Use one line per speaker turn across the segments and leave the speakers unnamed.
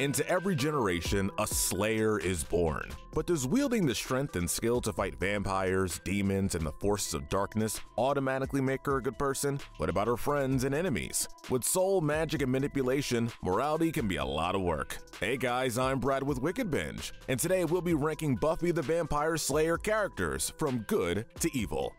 Into every generation, a Slayer is born. But does wielding the strength and skill to fight vampires, demons, and the forces of darkness automatically make her a good person? What about her friends and enemies? With soul, magic, and manipulation, morality can be a lot of work. Hey guys, I'm Brad with Wicked Binge, and today we'll be ranking Buffy the Vampire Slayer characters from good to evil.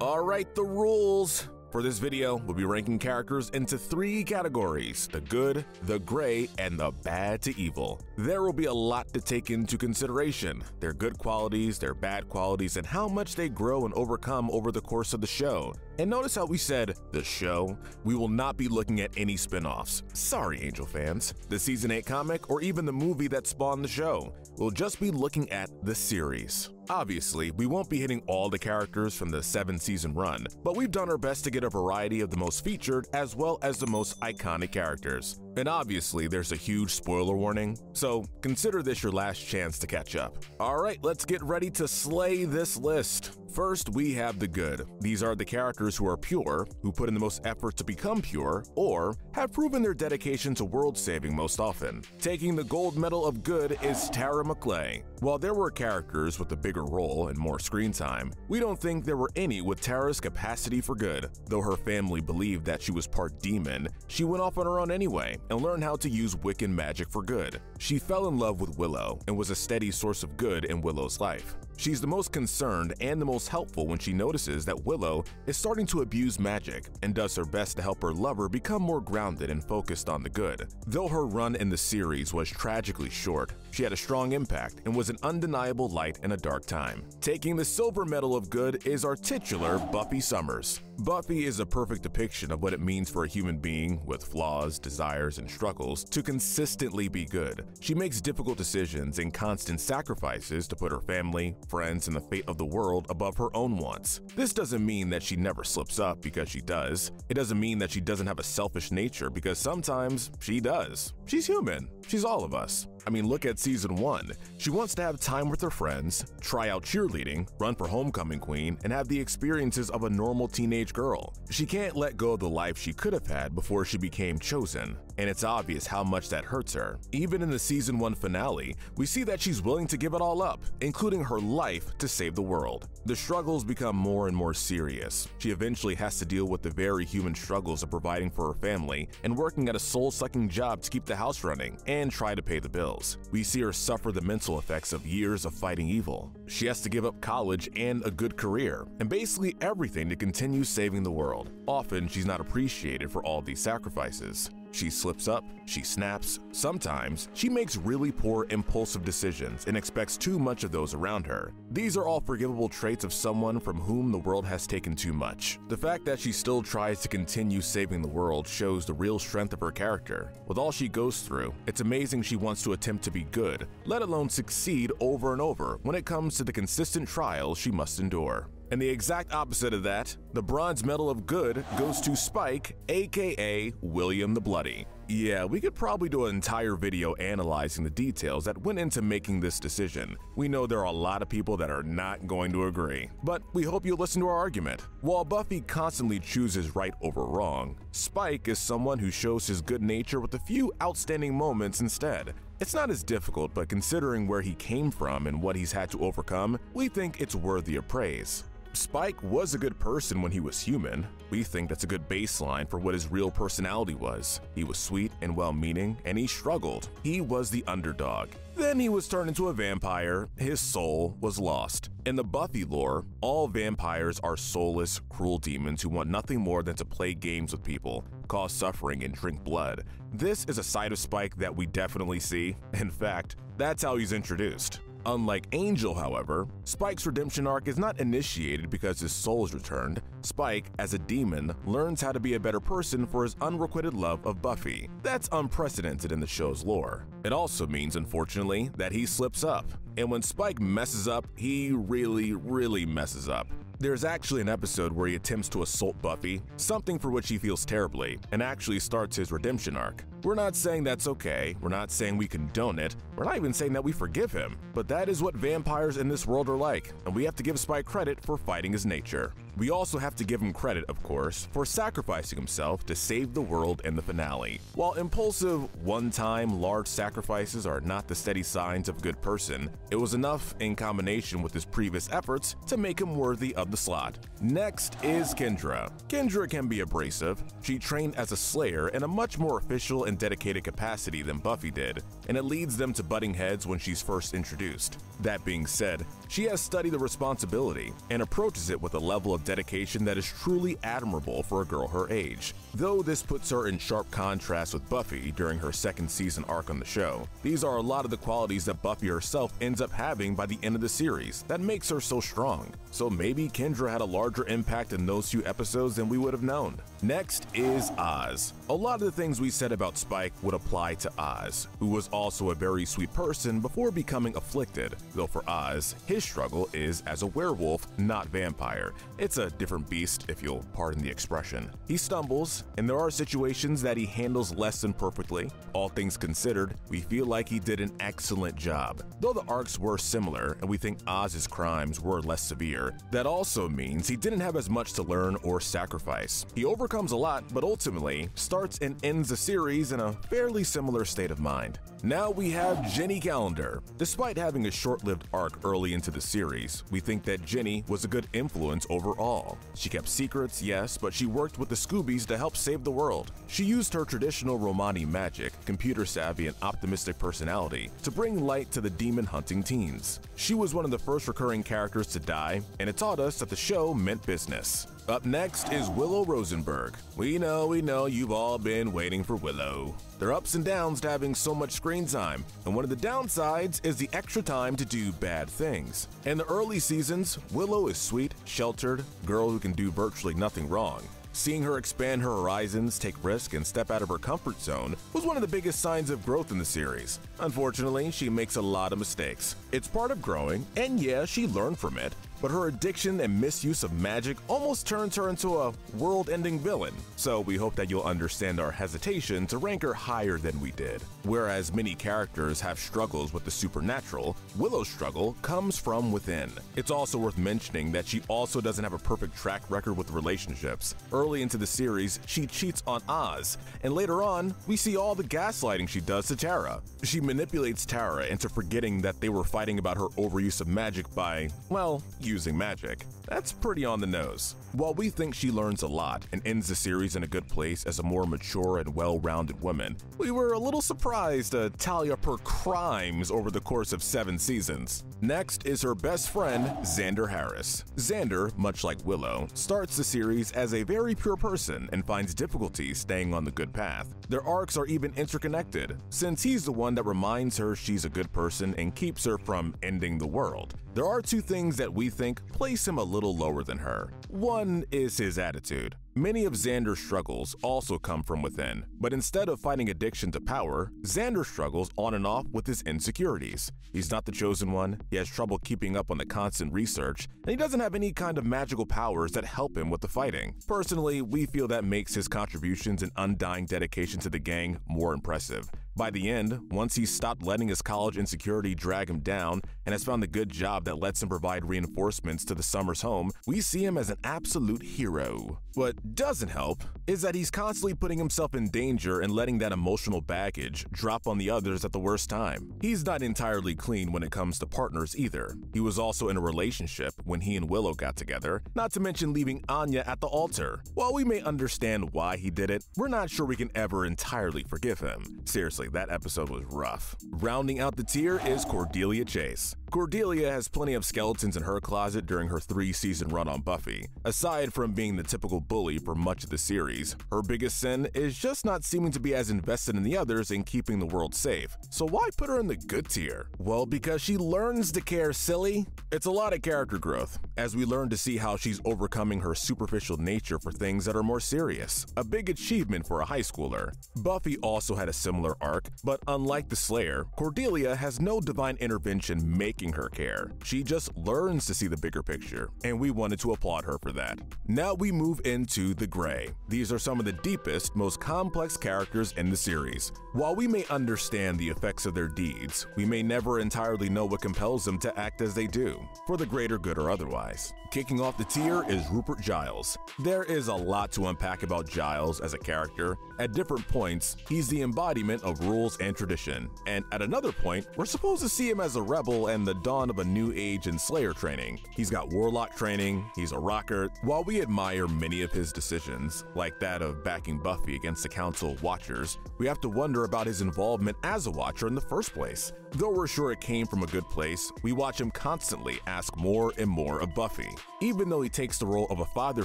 Alright, the rules. For this video, we'll be ranking characters into three categories the good, the gray, and the bad to evil. There will be a lot to take into consideration their good qualities, their bad qualities, and how much they grow and overcome over the course of the show. And notice how we said the show? We will not be looking at any spin offs. Sorry, Angel fans. The season 8 comic or even the movie that spawned the show. We'll just be looking at the series. Obviously, we won't be hitting all the characters from the 7 season run, but we've done our best to get a variety of the most featured as well as the most iconic characters. And obviously, there's a huge spoiler warning, so consider this your last chance to catch up. Alright, let's get ready to slay this list. First, we have the good. These are the characters who are pure, who put in the most effort to become pure, or have proven their dedication to world saving most often. Taking the gold medal of good is Tara McClay. While there were characters with a bigger role and more screen time, we don't think there were any with Tara's capacity for good. Though her family believed that she was part demon, she went off on her own anyway and learned how to use Wiccan magic for good. She fell in love with Willow and was a steady source of good in Willow's life. She's the most concerned and the most helpful when she notices that Willow is starting to abuse magic and does her best to help her lover become more grounded and focused on the good. Though her run in the series was tragically short, she had a strong impact and was an undeniable light in a dark time. Taking the silver medal of good is our titular Buffy Summers. Buffy is a perfect depiction of what it means for a human being with flaws, desires, and struggles to consistently be good. She makes difficult decisions and constant sacrifices to put her family, friends, and the fate of the world above her own wants. This doesn't mean that she never slips up because she does. It doesn't mean that she doesn't have a selfish nature because sometimes she does. She's human. She's all of us. I mean, look at season 1. She wants to have time with her friends, try out cheerleading, run for homecoming queen, and have the experiences of a normal teenage girl. She can't let go of the life she could have had before she became chosen, and it's obvious how much that hurts her. Even in the season 1 finale, we see that she's willing to give it all up, including her life to save the world. The struggles become more and more serious. She eventually has to deal with the very human struggles of providing for her family and working at a soul-sucking job to keep the house running and try to pay the bills. We see her suffer the mental effects of years of fighting evil. She has to give up college and a good career, and basically everything to continue saving the world. Often, she's not appreciated for all these sacrifices. She slips up, she snaps, sometimes she makes really poor impulsive decisions and expects too much of those around her. These are all forgivable traits of someone from whom the world has taken too much. The fact that she still tries to continue saving the world shows the real strength of her character. With all she goes through, it's amazing she wants to attempt to be good, let alone succeed over and over when it comes to the consistent trials she must endure. And the exact opposite of that, the bronze medal of good goes to Spike, aka William the Bloody. Yeah, we could probably do an entire video analyzing the details that went into making this decision. We know there are a lot of people that are not going to agree, but we hope you'll listen to our argument. While Buffy constantly chooses right over wrong, Spike is someone who shows his good nature with a few outstanding moments instead. It's not as difficult, but considering where he came from and what he's had to overcome, we think it's worthy of praise. Spike was a good person when he was human. We think that's a good baseline for what his real personality was. He was sweet and well-meaning, and he struggled. He was the underdog. Then he was turned into a vampire, his soul was lost. In the Buffy lore, all vampires are soulless, cruel demons who want nothing more than to play games with people, cause suffering, and drink blood. This is a side of Spike that we definitely see. In fact, that's how he's introduced. Unlike Angel, however, Spike's redemption arc is not initiated because his soul is returned. Spike, as a demon, learns how to be a better person for his unrequited love of Buffy. That's unprecedented in the show's lore. It also means, unfortunately, that he slips up. And when Spike messes up, he really, really messes up. There's actually an episode where he attempts to assault Buffy, something for which he feels terribly, and actually starts his redemption arc. We're not saying that's okay, we're not saying we condone it, we're not even saying that we forgive him, but that is what vampires in this world are like, and we have to give Spike credit for fighting his nature. We also have to give him credit, of course, for sacrificing himself to save the world in the finale. While impulsive, one-time, large sacrifices are not the steady signs of a good person, it was enough in combination with his previous efforts to make him worthy of the slot. Next is Kendra. Kendra can be abrasive. She trained as a slayer in a much more official and dedicated capacity than Buffy did, and it leads them to butting heads when she's first introduced. That being said, she has studied the responsibility and approaches it with a level of dedication that is truly admirable for a girl her age. Though this puts her in sharp contrast with Buffy during her second season arc on the show, these are a lot of the qualities that Buffy herself ends up having by the end of the series that makes her so strong. So maybe Kendra had a larger impact in those few episodes than we would have known. Next is Oz. A lot of the things we said about Spike would apply to Oz, who was also a very sweet person before becoming afflicted, though for Oz, his struggle is as a werewolf, not vampire. It's a different beast, if you'll pardon the expression. He stumbles, and there are situations that he handles less than perfectly. All things considered, we feel like he did an excellent job. Though the arcs were similar, and we think Oz's crimes were less severe, that also means he didn't have as much to learn or sacrifice. He overcomes a lot, but ultimately starts and ends the series in a fairly similar state of mind. Now we have Jenny Calendar. Despite having a short-lived arc early into the series, we think that Jenny was a good influence overall. She kept secrets, yes, but she worked with the Scoobies to help save the world. She used her traditional Romani magic, computer savvy, and optimistic personality to bring light to the demon hunting teens. She was one of the first recurring characters to die, and it taught us that the show meant business. Up next is Willow Rosenberg. We know, we know you've all been waiting for Willow. There are ups and downs to having so much screen time, and one of the downsides is the extra time to do bad things. In the early seasons, Willow is sweet, sheltered, girl who can do virtually nothing wrong. Seeing her expand her horizons, take risk, and step out of her comfort zone was one of the biggest signs of growth in the series. Unfortunately, she makes a lot of mistakes. It's part of growing, and yeah, she learned from it, but her addiction and misuse of magic almost turns her into a world-ending villain, so we hope that you'll understand our hesitation to rank her higher than we did. Whereas many characters have struggles with the supernatural, Willow's struggle comes from within. It's also worth mentioning that she also doesn't have a perfect track record with relationships. Early into the series, she cheats on Oz, and later on, we see all the gaslighting she does to Tara. She manipulates Tara into forgetting that they were fighting about her overuse of magic by, well, using magic. That's pretty on the nose. While we think she learns a lot and ends the series in a good place as a more mature and well-rounded woman, we were a little surprised to tally up her crimes over the course of seven seasons. Next is her best friend, Xander Harris. Xander, much like Willow, starts the series as a very pure person and finds difficulty staying on the good path. Their arcs are even interconnected, since he's the one that reminds her she's a good person and keeps her from ending the world. There are two things that we think place him a little lower than her. One is his attitude. Many of Xander's struggles also come from within, but instead of fighting addiction to power, Xander struggles on and off with his insecurities. He's not the chosen one, he has trouble keeping up on the constant research, and he doesn't have any kind of magical powers that help him with the fighting. Personally, we feel that makes his contributions and undying dedication to the gang more impressive. By the end, once he's stopped letting his college insecurity drag him down and has found the good job that lets him provide reinforcements to the Summers home, we see him as an absolute hero. What doesn't help is that he's constantly putting himself in danger and letting that emotional baggage drop on the others at the worst time. He's not entirely clean when it comes to partners either. He was also in a relationship when he and Willow got together, not to mention leaving Anya at the altar. While we may understand why he did it, we're not sure we can ever entirely forgive him. Seriously, that episode was rough. Rounding out the tier is Cordelia Chase. Cordelia has plenty of skeletons in her closet during her three-season run on Buffy. Aside from being the typical bully for much of the series, her biggest sin is just not seeming to be as invested in the others in keeping the world safe. So why put her in the good tier? Well, because she learns to care, silly. It's a lot of character growth, as we learn to see how she's overcoming her superficial nature for things that are more serious. A big achievement for a high schooler. Buffy also had a similar arc, but unlike the Slayer, Cordelia has no divine intervention making her care. She just learns to see the bigger picture, and we wanted to applaud her for that. Now we move into the Grey. These are some of the deepest, most complex characters in the series. While we may understand the effects of their deeds, we may never entirely know what compels them to act as they do, for the greater good or otherwise. Kicking off the tier is Rupert Giles. There is a lot to unpack about Giles as a character. At different points, he's the embodiment of rules and tradition, and at another point, we're supposed to see him as a rebel and the dawn of a new age in Slayer training. He's got warlock training, he's a rocker. While we admire many of his decisions, like that of backing Buffy against the Council of Watchers, we have to wonder about his involvement as a Watcher in the first place. Though we're sure it came from a good place, we watch him constantly ask more and more of Buffy. Even though he takes the role of a father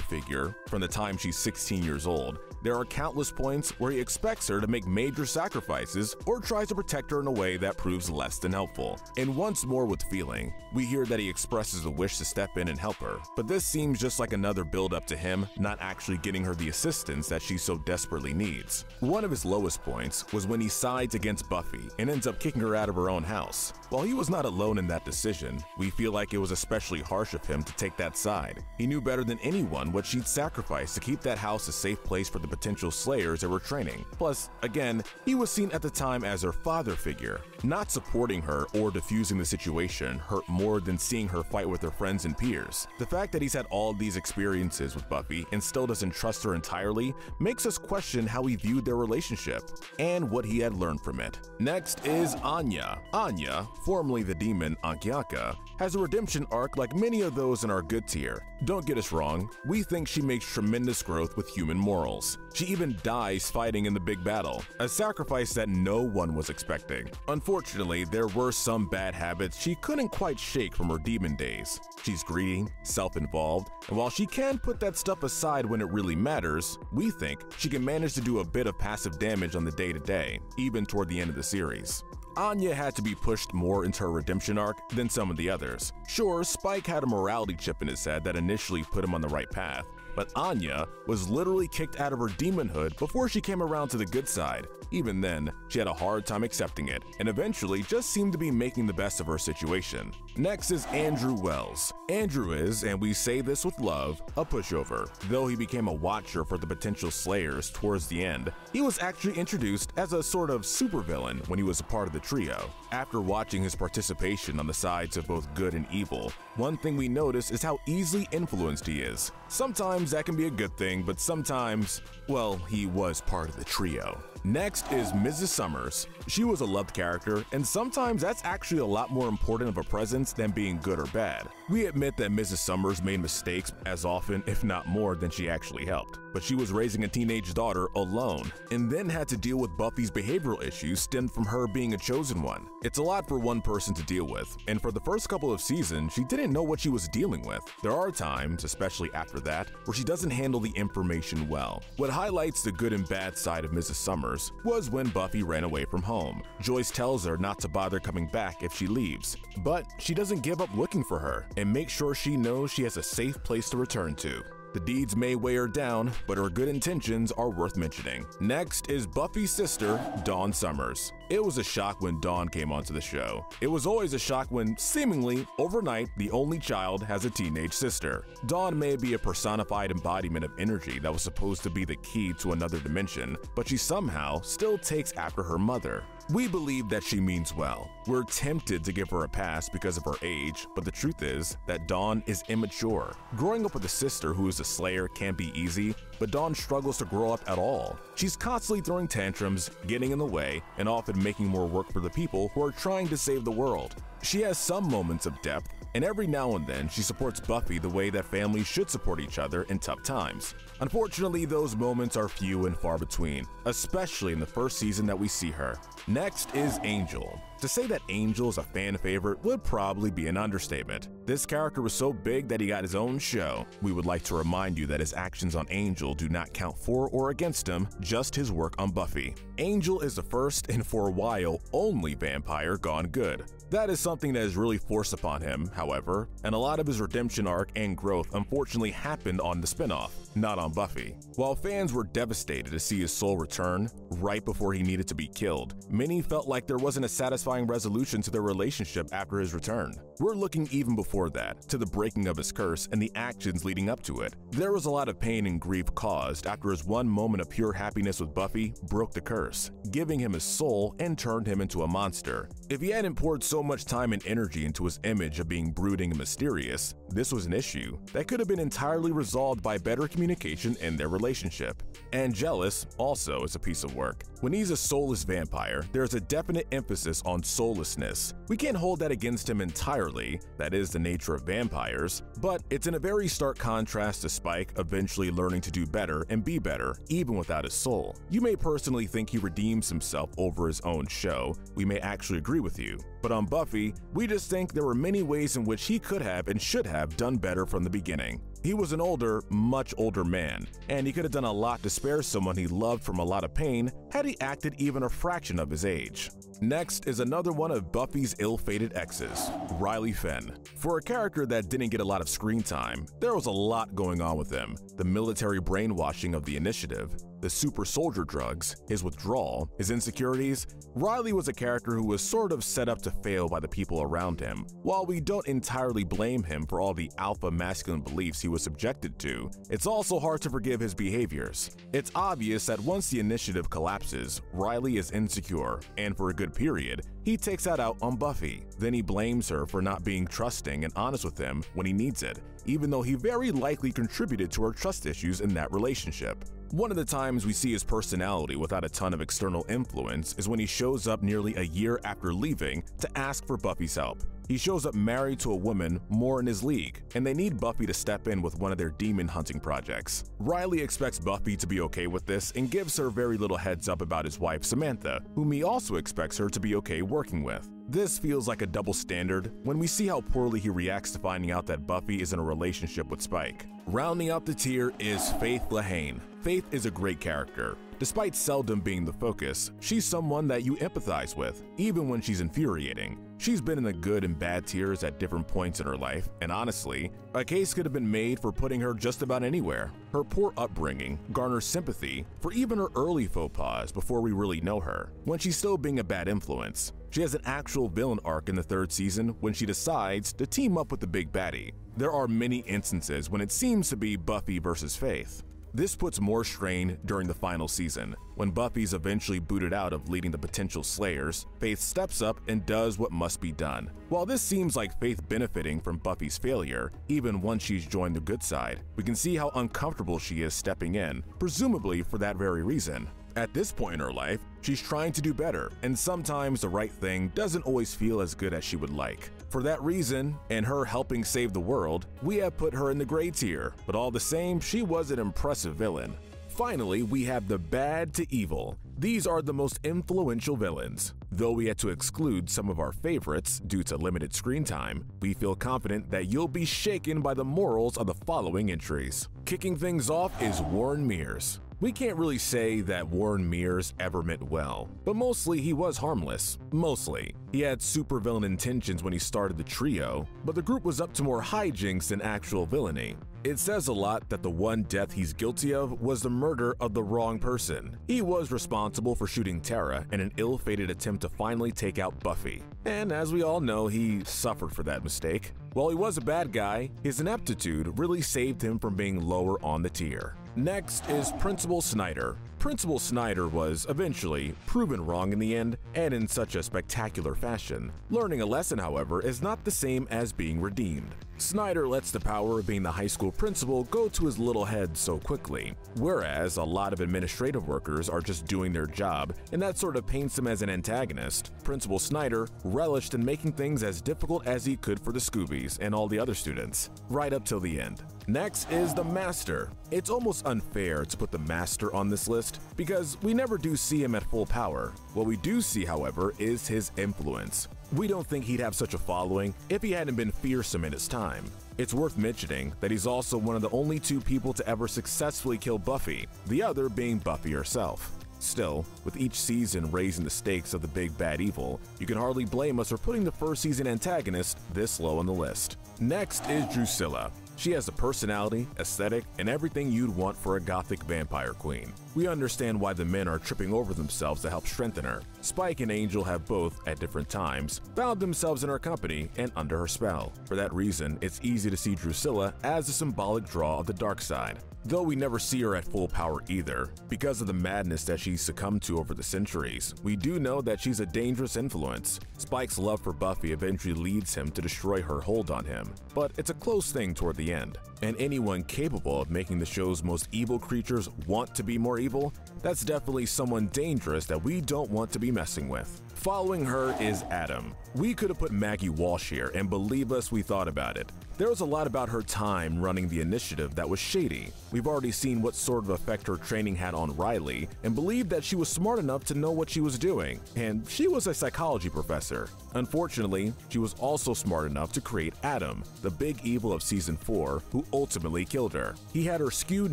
figure from the time she's 16 years old, there are countless points where he expects her to make major sacrifices or tries to protect her in a way that proves less than helpful. And once more with feeling, we hear that he expresses a wish to step in and help her, but this seems just like another build up to him not actually getting her the assistance that she so desperately needs. One of his lowest points was when he sides against Buffy and ends up kicking her out of her own house. While he was not alone in that decision, we feel like it was especially harsh of him to take that side. He knew better than anyone what she'd sacrifice to keep that house a safe place for the potential slayers that were training. Plus, again, he was seen at the time as her father figure. Not supporting her or diffusing the situation hurt more than seeing her fight with her friends and peers. The fact that he's had all these experiences with Buffy and still doesn't trust her entirely makes us question how he viewed their relationship and what he had learned from it. Next is Anya. Anya, formerly the demon Anyanka, has a redemption arc like many of those in our good tier. Don't get us wrong, we think she makes tremendous growth with human morals. She even dies fighting in the big battle, a sacrifice that no one was expecting. Unfortunately, there were some bad habits she couldn't quite shake from her demon days. She's greedy, self-involved, and while she can put that stuff aside when it really matters, we think she can manage to do a bit of passive damage on the day-to-day, -day, even toward the end of the series. Anya had to be pushed more into her redemption arc than some of the others. Sure, Spike had a morality chip in his head that initially put him on the right path, but Anya was literally kicked out of her demonhood before she came around to the good side. Even then, she had a hard time accepting it, and eventually just seemed to be making the best of her situation. Next is Andrew Wells. Andrew is, and we say this with love, a pushover. Though he became a watcher for the potential slayers towards the end, he was actually introduced as a sort of supervillain when he was a part of the trio. After watching his participation on the sides of both good and evil, one thing we notice is how easily influenced he is. Sometimes that can be a good thing, but sometimes, well, he was part of the trio. Next is Mrs. Summers. She was a loved character, and sometimes that's actually a lot more important of a presence than being good or bad. We admit that Mrs. Summers made mistakes as often, if not more, than she actually helped. But she was raising a teenage daughter alone, and then had to deal with Buffy's behavioral issues stemmed from her being a chosen one. It's a lot for one person to deal with, and for the first couple of seasons, she didn't know what she was dealing with. There are times, especially after that, where she doesn't handle the information well. What highlights the good and bad side of Mrs. Summers was when Buffy ran away from home. Joyce tells her not to bother coming back if she leaves, but she doesn't give up looking for her and makes sure she knows she has a safe place to return to. The deeds may weigh her down, but her good intentions are worth mentioning. Next is Buffy's sister, Dawn Summers. It was a shock when Dawn came onto the show. It was always a shock when, seemingly, overnight, the only child has a teenage sister. Dawn may be a personified embodiment of energy that was supposed to be the key to another dimension, but she somehow still takes after her mother. We believe that she means well. We're tempted to give her a pass because of her age, but the truth is that Dawn is immature. Growing up with a sister who is a slayer can't be easy, but Dawn struggles to grow up at all. She's constantly throwing tantrums, getting in the way, and often making more work for the people who are trying to save the world. She has some moments of depth, and every now and then she supports Buffy the way that families should support each other in tough times. Unfortunately, those moments are few and far between, especially in the first season that we see her. Next is Angel. To say that Angel is a fan favorite would probably be an understatement. This character was so big that he got his own show. We would like to remind you that his actions on Angel do not count for or against him, just his work on Buffy. Angel is the first and for a while only vampire gone good. That is something that is really forced upon him, however, and a lot of his redemption arc and growth unfortunately happened on the spinoff. Not on Buffy. While fans were devastated to see his soul return right before he needed to be killed, many felt like there wasn't a satisfying resolution to their relationship after his return. We're looking even before that, to the breaking of his curse and the actions leading up to it. There was a lot of pain and grief caused after his one moment of pure happiness with Buffy broke the curse, giving him his soul and turned him into a monster. If he hadn't poured so much time and energy into his image of being brooding and mysterious, this was an issue that could have been entirely resolved by better communication in their relationship. Angelus also is a piece of work. When he's a soulless vampire, there's a definite emphasis on soullessness. We can't hold that against him entirely, that is the nature of vampires, but it's in a very stark contrast to Spike eventually learning to do better and be better, even without his soul. You may personally think he redeems himself over his own show, we may actually agree with you, but on Buffy, we just think there were many ways in which he could have and should have done better from the beginning. He was an older, much older man, and he could have done a lot to spare someone he loved from a lot of pain had he acted even a fraction of his age. Next is another one of Buffy's ill-fated exes, Riley Finn. For a character that didn't get a lot of screen time, there was a lot going on with him. The military brainwashing of the initiative, the super soldier drugs, his withdrawal, his insecurities, Riley was a character who was sort of set up to fail by the people around him. While we don't entirely blame him for all the alpha masculine beliefs he was subjected to, it's also hard to forgive his behaviors. It's obvious that once the initiative collapses, Riley is insecure, and for a good period, he takes that out on Buffy. Then he blames her for not being trusting and honest with him when he needs it, even though he very likely contributed to her trust issues in that relationship. One of the times we see his personality without a ton of external influence is when he shows up nearly a year after leaving to ask for Buffy's help. He shows up married to a woman more in his league, and they need Buffy to step in with one of their demon hunting projects. Riley expects Buffy to be okay with this and gives her very little heads up about his wife Samantha, whom he also expects her to be okay working with. This feels like a double standard when we see how poorly he reacts to finding out that Buffy is in a relationship with Spike. Rounding out the tier is Faith Lehane. Faith is a great character. Despite seldom being the focus, she's someone that you empathize with, even when she's infuriating. She's been in the good and bad tiers at different points in her life, and honestly, a case could have been made for putting her just about anywhere. Her poor upbringing garners sympathy for even her early faux pas before we really know her, when she's still being a bad influence. She has an actual villain arc in the third season when she decides to team up with the big baddie. There are many instances when it seems to be Buffy versus Faith. This puts more strain during the final season. When Buffy's eventually booted out of leading the potential Slayers, Faith steps up and does what must be done. While this seems like Faith benefiting from Buffy's failure, even once she's joined the good side, we can see how uncomfortable she is stepping in, presumably for that very reason. At this point in her life, she's trying to do better, and sometimes the right thing doesn't always feel as good as she would like. For that reason, and her helping save the world, we have put her in the gray tier, but all the same, she was an impressive villain. Finally, we have the bad to evil. These are the most influential villains. Though we had to exclude some of our favorites due to limited screen time, we feel confident that you'll be shaken by the morals of the following entries. Kicking things off is Warren Mears. We can't really say that Warren Mears ever meant well, but mostly he was harmless. Mostly. He had supervillain intentions when he started the trio, but the group was up to more hijinks than actual villainy. It says a lot that the one death he's guilty of was the murder of the wrong person. He was responsible for shooting Tara in an ill-fated attempt to finally take out Buffy. And as we all know, he suffered for that mistake. While he was a bad guy, his ineptitude really saved him from being lower on the tier. Next is Principal Snyder. Principal Snyder was, eventually, proven wrong in the end, and in such a spectacular fashion. Learning a lesson, however, is not the same as being redeemed. Snyder lets the power of being the high school principal go to his little head so quickly, whereas a lot of administrative workers are just doing their job, and that sort of paints him as an antagonist. Principal Snyder relished in making things as difficult as he could for the Scoobies and all the other students, right up till the end. Next is the Master. It's almost unfair to put the Master on this list because we never do see him at full power. What we do see, however, is his influence. We don't think he'd have such a following if he hadn't been fearsome in his time. It's worth mentioning that he's also one of the only two people to ever successfully kill Buffy, the other being Buffy herself. Still, with each season raising the stakes of the big bad evil, you can hardly blame us for putting the first season antagonist this low on the list. Next is Drusilla. She has the personality, aesthetic, and everything you'd want for a gothic vampire queen. We understand why the men are tripping over themselves to help strengthen her. Spike and Angel have both, at different times, found themselves in her company and under her spell. For that reason, it's easy to see Drusilla as a symbolic draw of the dark side. Though we never see her at full power either, because of the madness that she's succumbed to over the centuries, we do know that she's a dangerous influence. Spike's love for Buffy eventually leads him to destroy her hold on him, but it's a close thing toward the end. And anyone capable of making the show's most evil creatures want to be more evil, that's definitely someone dangerous that we don't want to be messing with. Following her is Adam. We could have put Maggie Walsh here, and believe us, we thought about it. There was a lot about her time running the initiative that was shady. We've already seen what sort of effect her training had on Riley, and believed that she was smart enough to know what she was doing, and she was a psychology professor. Unfortunately, she was also smart enough to create Adam, the big evil of season 4, who ultimately killed her. He had her skewed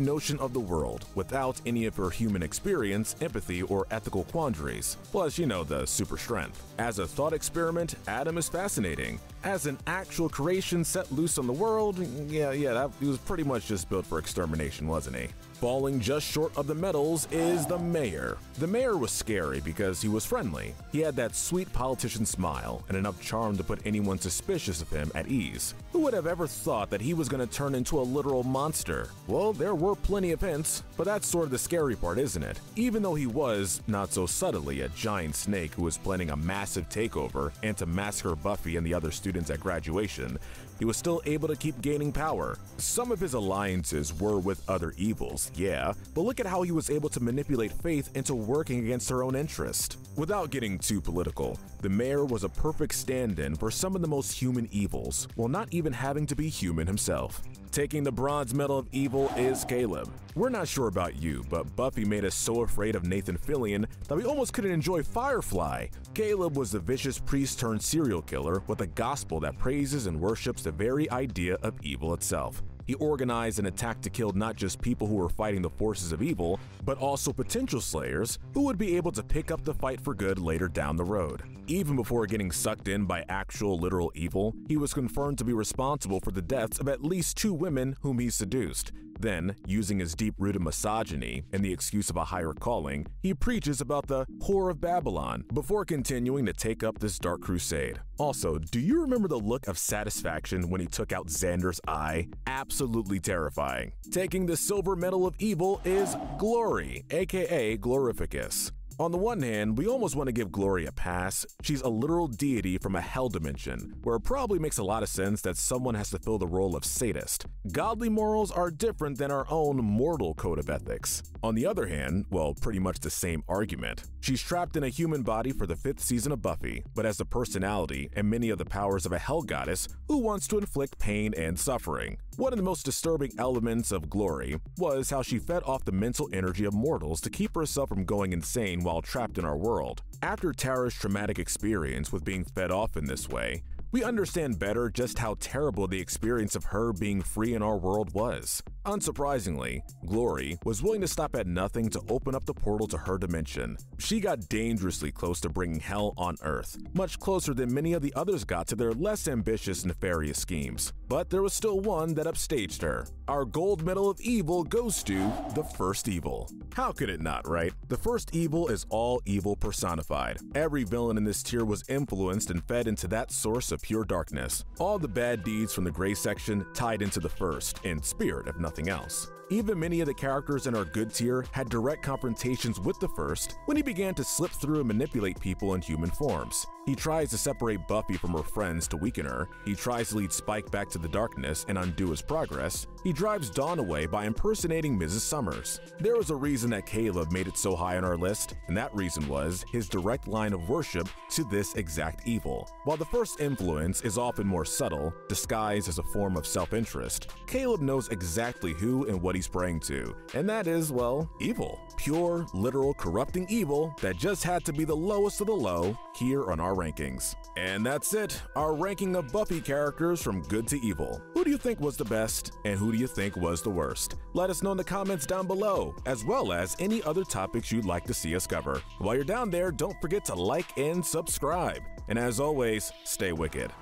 notion of the world, without any of her human experience, empathy, or ethical quandaries, plus, you know, the super strength. As a thought experiment, Adam is fascinating. As an actual creation set loose on the world, yeah, yeah, that, he was pretty much just built for extermination, wasn't he? Falling just short of the medals is the mayor. The mayor was scary because he was friendly. He had that sweet politician smile and enough charm to put anyone suspicious of him at ease. Who would have ever thought that he was going to turn into a literal monster? Well, there were plenty of hints, but that's sort of the scary part, isn't it? Even though he was, not so subtly, a giant snake who was planning a massive takeover and to massacre Buffy and the other students at graduation, he was still able to keep gaining power. Some of his alliances were with other evils, yeah, but look at how he was able to manipulate Faith into working against her own interest. Without getting too political, the mayor was a perfect stand-in for some of the most human evils, while not even having to be human himself. Taking the bronze medal of evil is Caleb. We're not sure about you, but Buffy made us so afraid of Nathan Fillion that we almost couldn't enjoy Firefly. Caleb was the vicious priest turned serial killer with a gospel that praises and worships the very idea of evil itself. He organized an attack to kill not just people who were fighting the forces of evil, but also potential slayers who would be able to pick up the fight for good later down the road. Even before getting sucked in by actual literal evil, he was confirmed to be responsible for the deaths of at least two women whom he seduced. Then, using his deep-rooted misogyny and the excuse of a higher calling, he preaches about the Whore of Babylon before continuing to take up this dark crusade. Also, do you remember the look of satisfaction when he took out Xander's eye? Absolutely terrifying. Taking the silver medal of evil is Glory, aka Glorificus. On the one hand, we almost want to give Glory a pass. She's a literal deity from a hell dimension, where it probably makes a lot of sense that someone has to fill the role of sadist. Godly morals are different than our own mortal code of ethics. On the other hand, well, pretty much the same argument. She's trapped in a human body for the fifth season of Buffy, but has the personality and many of the powers of a hell goddess who wants to inflict pain and suffering. One of the most disturbing elements of Glory was how she fed off the mental energy of mortals to keep herself from going insane while trapped in our world. After Tara's traumatic experience with being fed off in this way, we understand better just how terrible the experience of her being free in our world was. Unsurprisingly, Glory was willing to stop at nothing to open up the portal to her dimension. She got dangerously close to bringing hell on Earth, much closer than many of the others got to their less ambitious nefarious schemes. But there was still one that upstaged her. Our gold medal of evil goes to the first evil. How could it not, right? The first evil is all evil personified. Every villain in this tier was influenced and fed into that source of pure darkness. All the bad deeds from the gray section tied into the first, in spirit if nothing else. Even many of the characters in our good tier had direct confrontations with the first when he began to slip through and manipulate people in human forms. He tries to separate Buffy from her friends to weaken her, he tries to lead Spike back to the darkness and undo his progress, he drives Dawn away by impersonating Mrs. Summers. There was a reason that Caleb made it so high on our list, and that reason was his direct line of worship to this exact evil. While the first influence is often more subtle, disguised as a form of self-interest, Caleb knows exactly who and what he's praying to, and that is, well, evil. Pure, literal, corrupting evil that just had to be the lowest of the low here on our rankings. And that's it, our ranking of Buffy characters from good to evil. Who do you think was the best, and who do you think was the worst? Let us know in the comments down below, as well as any other topics you'd like to see us cover. While you're down there, don't forget to like and subscribe. And as always, stay wicked.